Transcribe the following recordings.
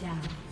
down.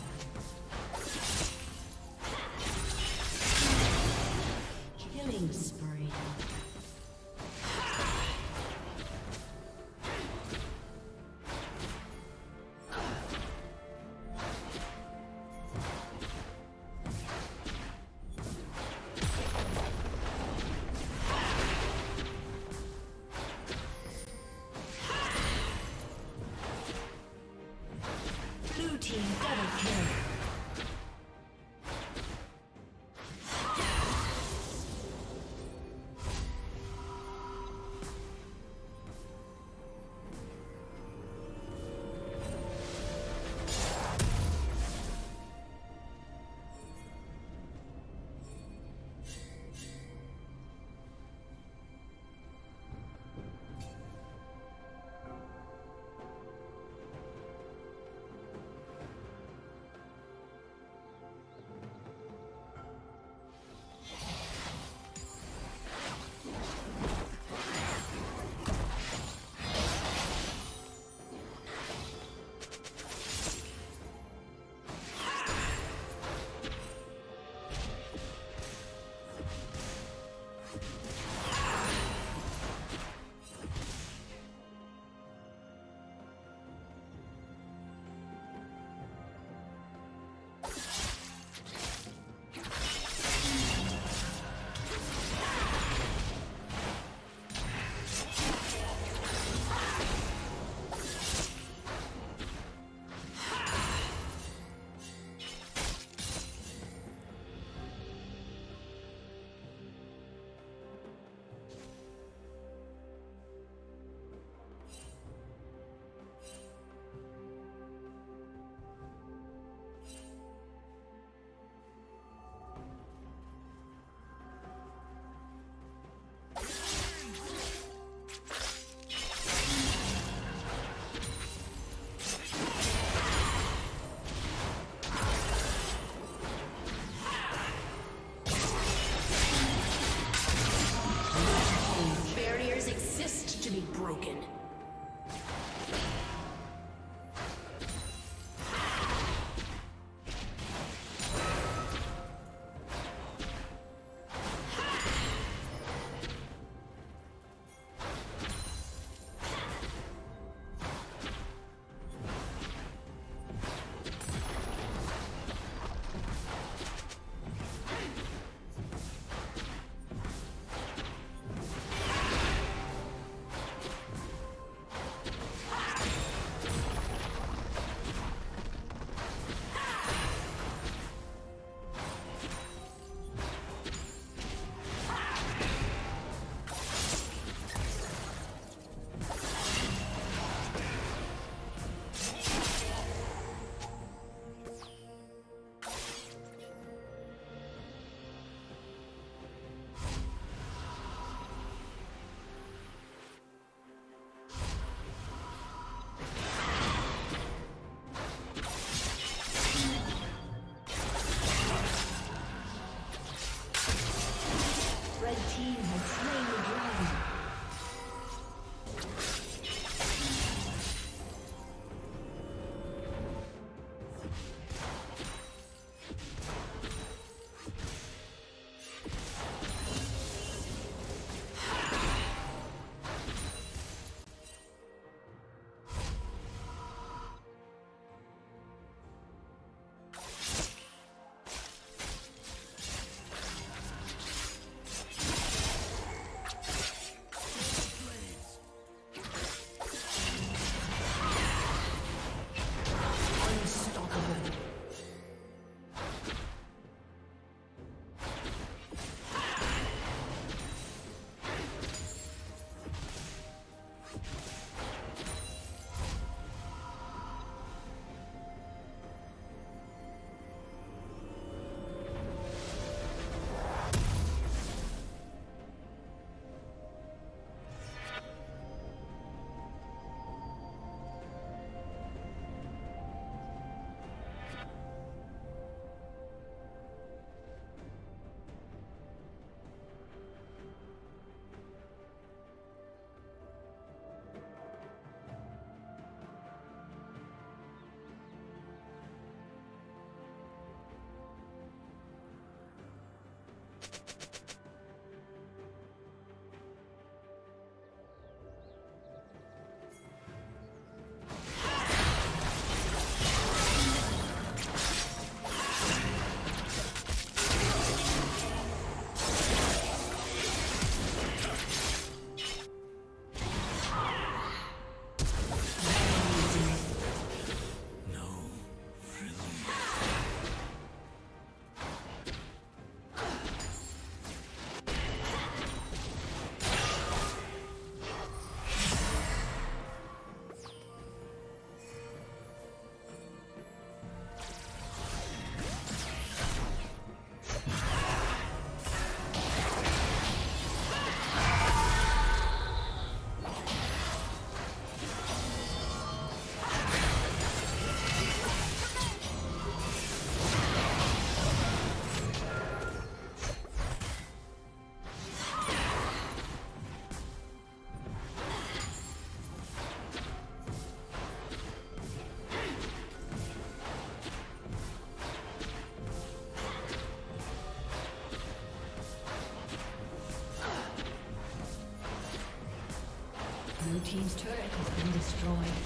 Destroyed.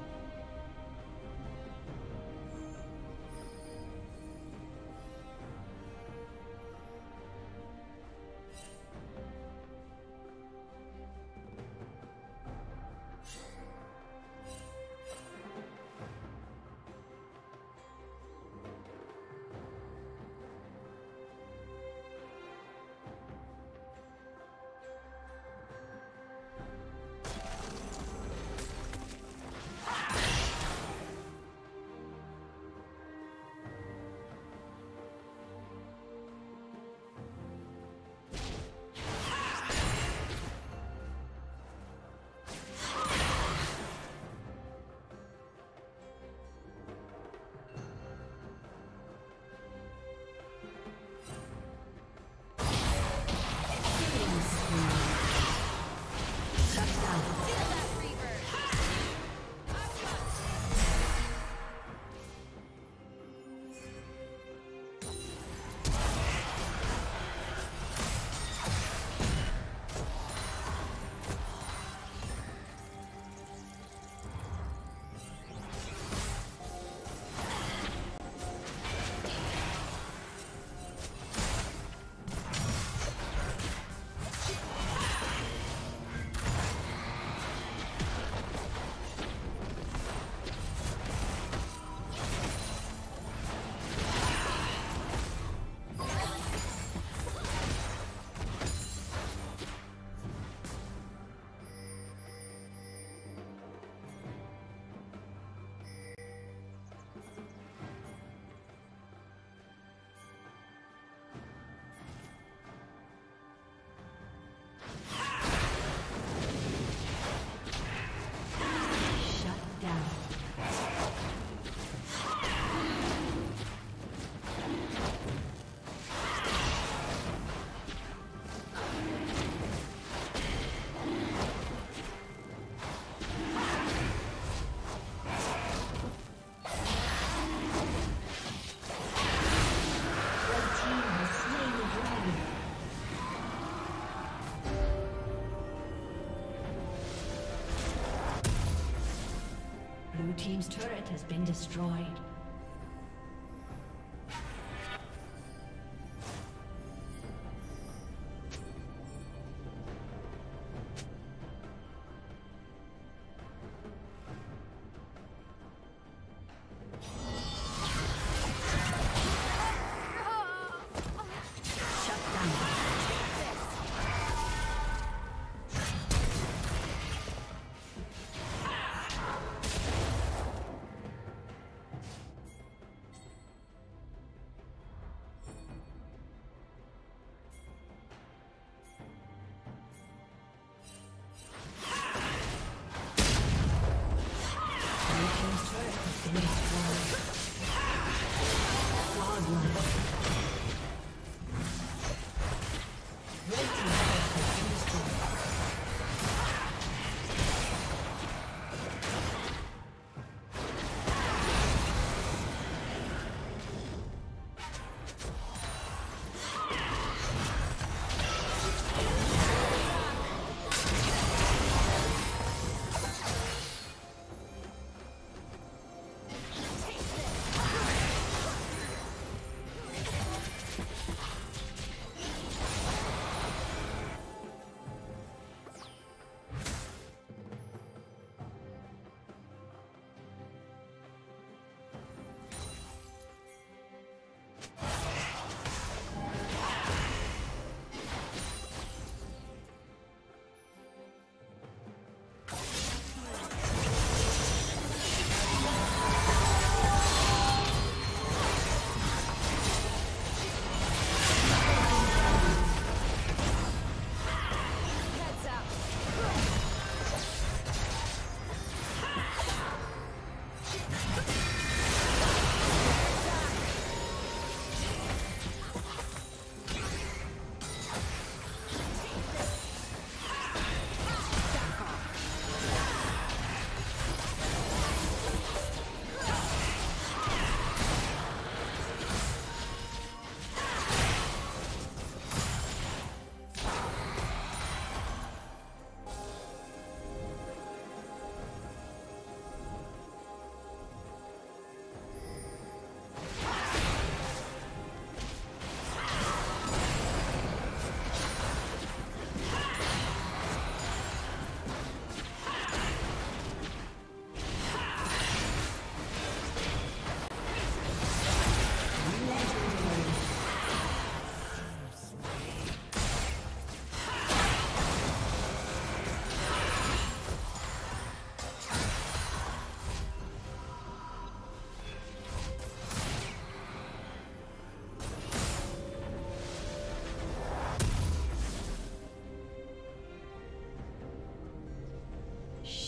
Been destroyed.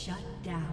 Shut down.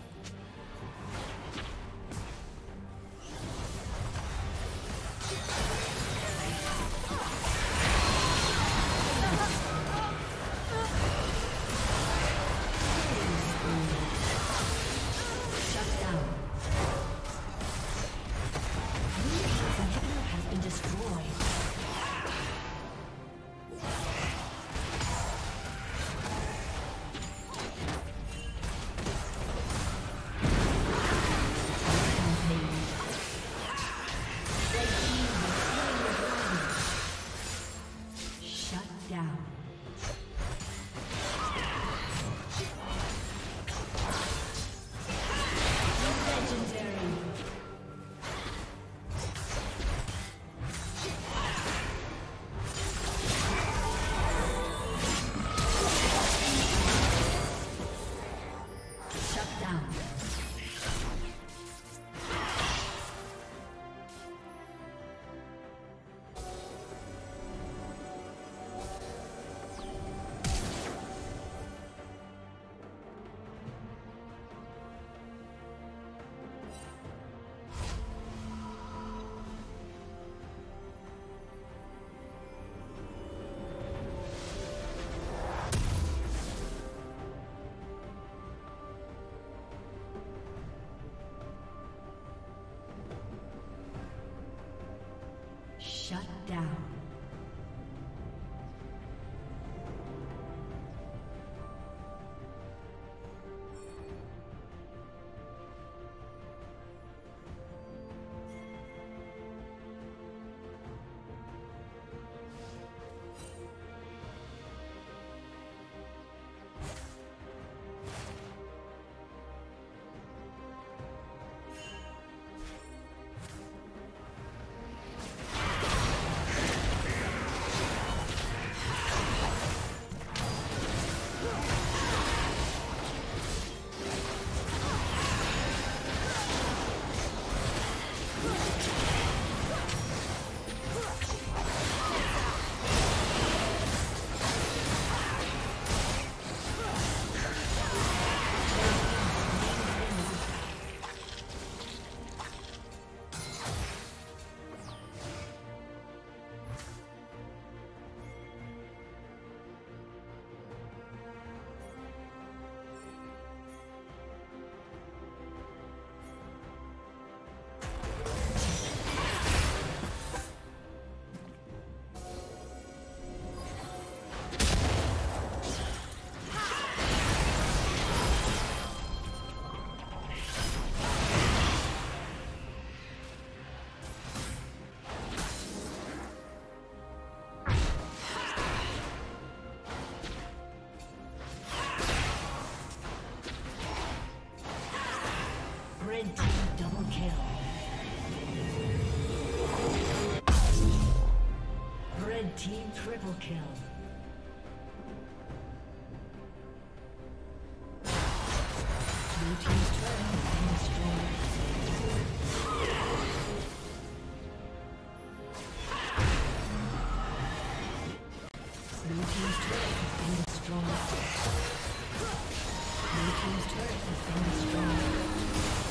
Shut down. Triple kill. Blue team's turret has been destroyed. Blue team's turret has been destroyed. Blue team's turret has been destroyed.